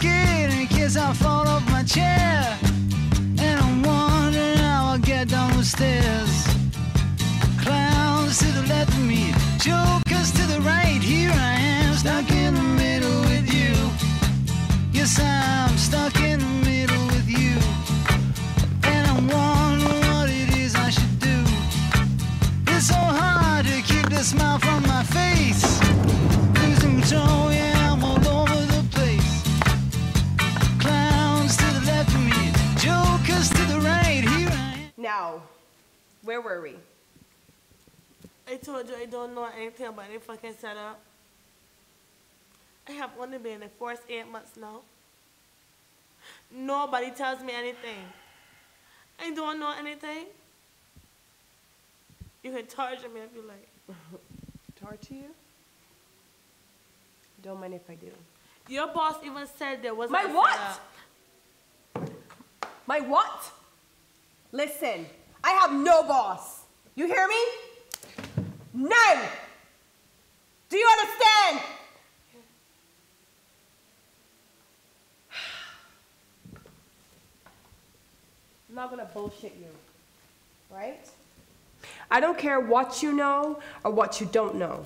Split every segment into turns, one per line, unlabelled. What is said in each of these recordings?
scared in case I fall off my chair. And I'm wondering how I'll get down the stairs. Clowns to the left of me, jokers to the right. Here I am, stuck in the middle with you. Yes, I'm stuck in the middle with you. And I'm wondering what it is I should do. It's so hard to keep the smile from my face.
Where were we?
I told you I don't know anything about the fucking setup. I have only been in the first eight months now. Nobody tells me anything. I don't know anything. You can torture me if you like.
Torture you? Don't mind if I do.
Your boss even said there was My what?
My what? Listen, I have no boss. You hear me? None. Do you understand? I'm not gonna bullshit you, right? I don't care what you know or what you don't know.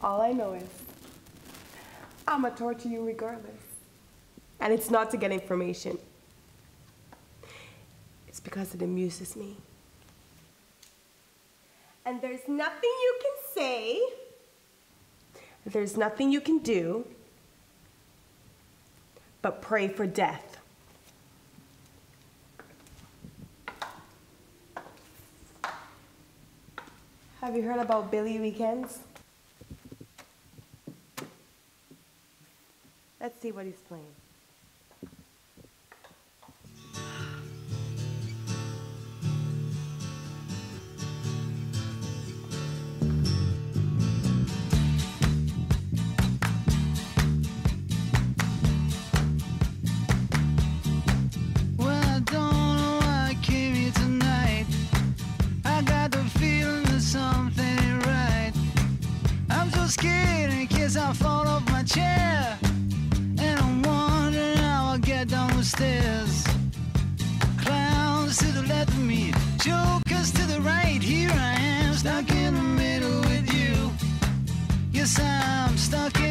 All I know is I'm gonna torture you regardless. And it's not to get information. It's because it amuses me. And there's nothing you can say, there's nothing you can do but pray for death. Have you heard about Billy Weekends? Let's see what he's playing.
Chair. And I'm wondering how I'll get down the stairs. Clowns to the left of me, jokers to the right. Here I am, stuck in the middle with you. Yes, I'm stuck